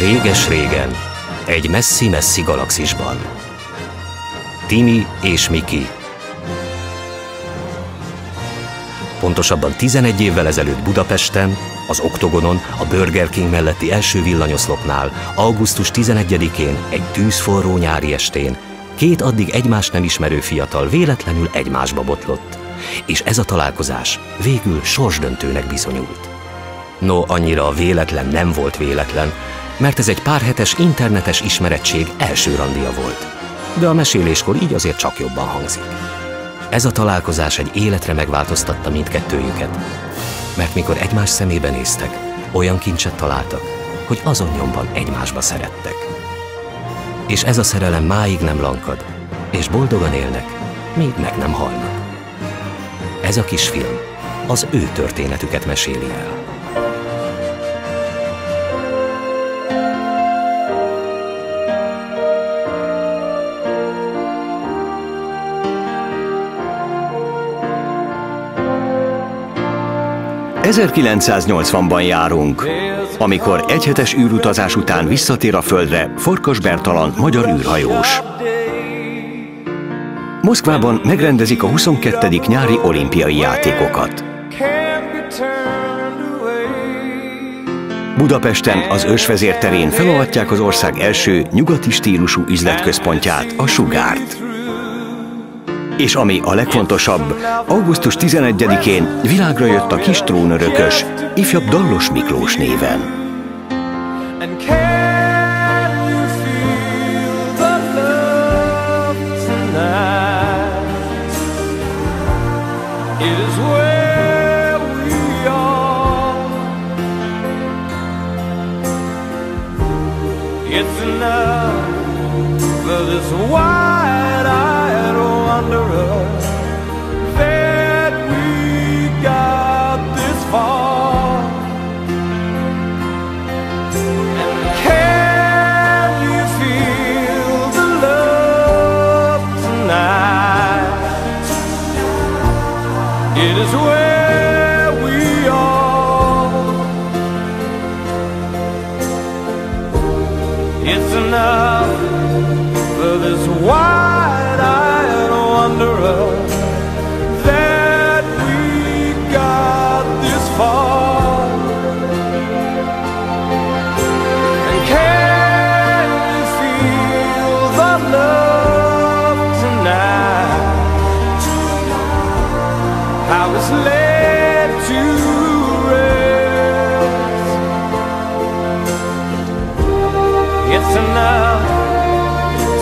Réges-régen, egy messzi-messzi galaxisban. Timi és Miki. Pontosabban 11 évvel ezelőtt Budapesten, az Oktogonon, a Burger King melletti első villanyoszlopnál, augusztus 11-én, egy tűzforró nyári estén, két addig egymást nem ismerő fiatal véletlenül egymásba botlott. És ez a találkozás végül sorsdöntőnek bizonyult. No, annyira véletlen nem volt véletlen, mert ez egy pár hetes internetes ismerettség első randia volt. De a meséléskor így azért csak jobban hangzik. Ez a találkozás egy életre megváltoztatta mindkettőjüket. Mert mikor egymás szemébe néztek, olyan kincset találtak, hogy azon nyomban egymásba szerettek. És ez a szerelem máig nem lankad, és boldogan élnek, még meg nem halnak. Ez a kis film az ő történetüket meséli el. 1980-ban járunk, amikor egyhetes űrutazás után visszatér a Földre Farkas Bertalan magyar űrhajós. Moszkvában megrendezik a 22. nyári olimpiai játékokat. Budapesten az ősvezér terén feloldják az ország első nyugati stílusú üzletközpontját, a Sugárt. És ami a legfontosabb, augusztus 11-én világra jött a kis trónörökös, ifjabb Dallos Miklós néven. It's It's enough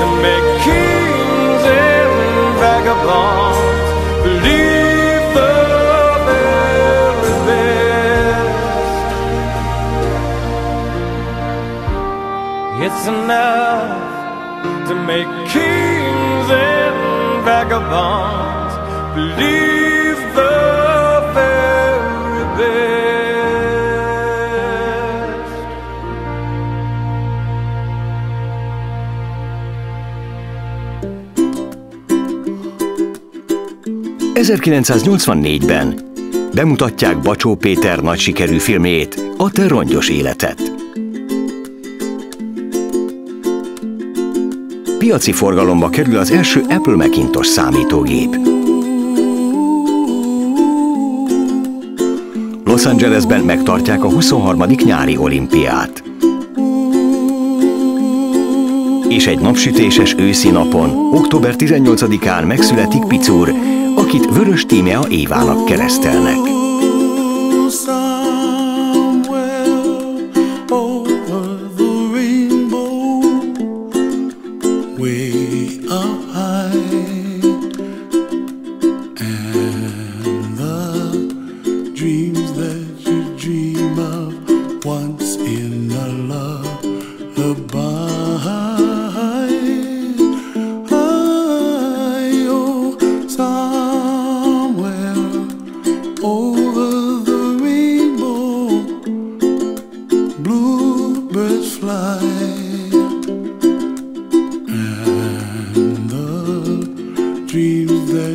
to make kings and vagabonds believe the very best. It's enough to make kings and vagabonds believe the 1984-ben bemutatják Bacsó Péter nagy sikerű filmjét, a Te rongyos életet. Piaci forgalomba kerül az első Apple Macintosh számítógép. Los Angelesben megtartják a 23. nyári olimpiát. És egy napsütéses őszi napon, október 18-án megszületik Picur, akit Vörös Tímea Évának keresztelnek.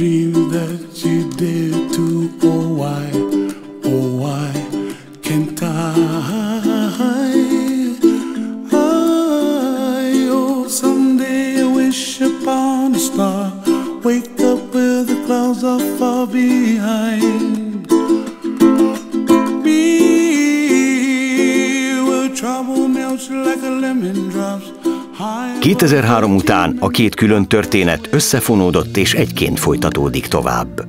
Dreams that you dare to, oh why, oh why can't I? I, oh, someday wish upon a star, wake up where the clouds are far behind. Be where trouble melts like a lemon drops. High 2003 után a két külön történet összefonódott és egyként folytatódik tovább.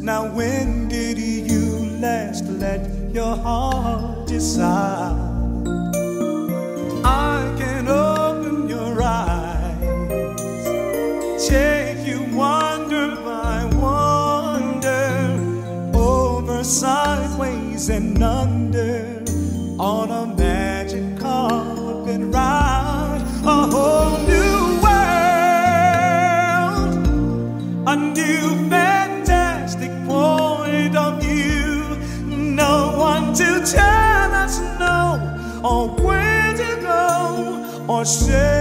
Now when did you last let your heart decide? Under, on a magic carpet ride, a whole new world, a new fantastic point of view. No one to tell us no, or where to go, or say